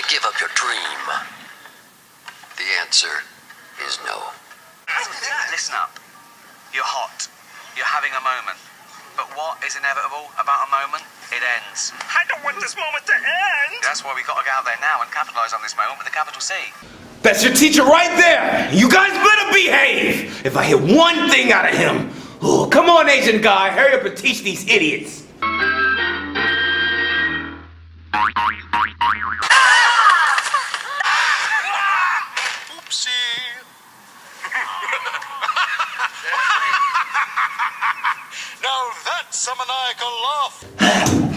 to give up your dream? The answer is no. Listen up. You're hot. You're having a moment. But what is inevitable about a moment? It ends. I don't want this moment to end. That's why we got to get out there now and capitalise on this moment with a capital C. That's your teacher right there. You guys better behave. If I hear one thing out of him. Oh, come on, Asian guy. Hurry up and teach these idiots. Maniacal laugh.